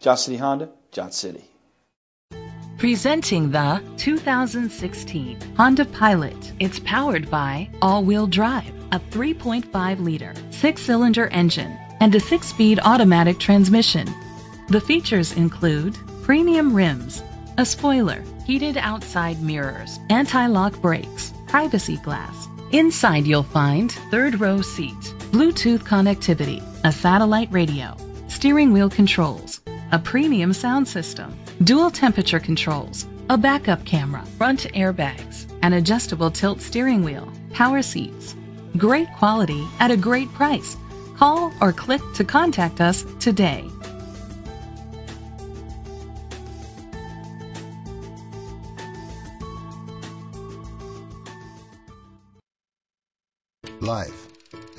Johnson City Honda, City. Presenting the 2016 Honda Pilot. It's powered by all-wheel drive, a 3.5-liter six-cylinder engine, and a six-speed automatic transmission. The features include premium rims, a spoiler, heated outside mirrors, anti-lock brakes, privacy glass. Inside you'll find third row seat, Bluetooth connectivity, a satellite radio, steering wheel controls, a premium sound system, dual temperature controls, a backup camera, front airbags, an adjustable tilt steering wheel, power seats. Great quality at a great price. Call or click to contact us today. Life.